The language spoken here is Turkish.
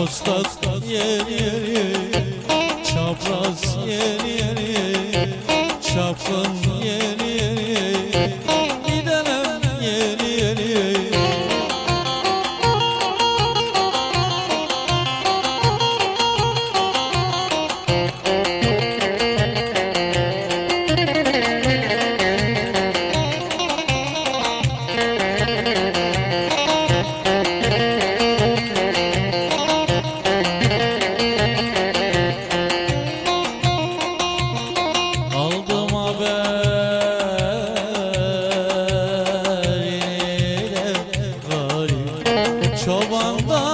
Postas yer yer yer Çapraz yer yer yer Çapraz yer oh